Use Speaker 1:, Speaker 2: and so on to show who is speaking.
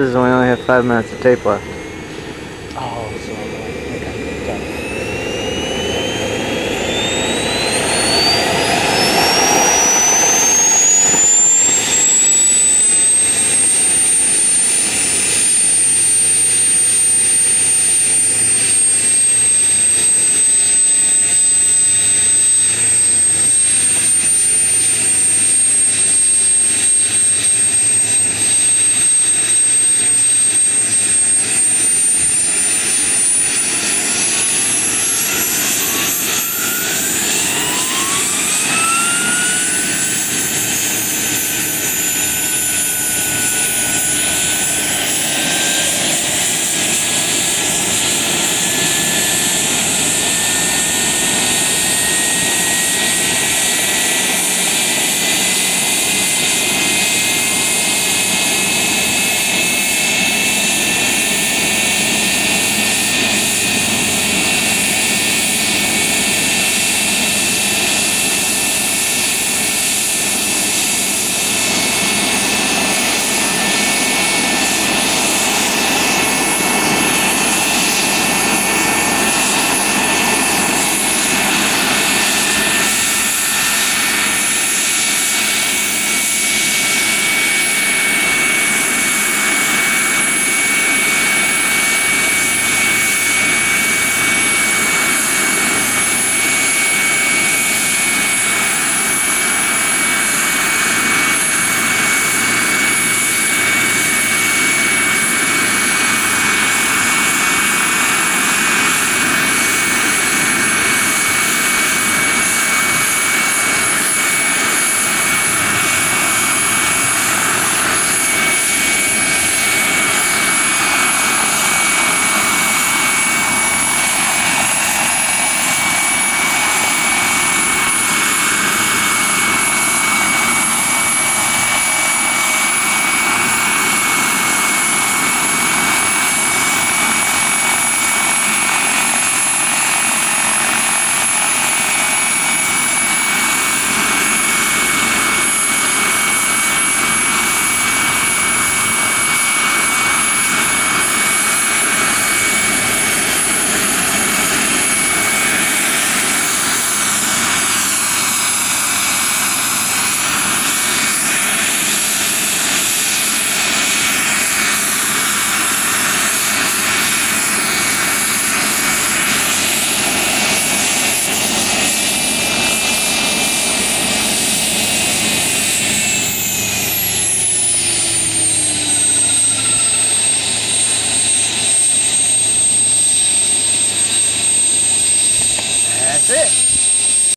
Speaker 1: This is when we only have five minutes of tape left. Oh, so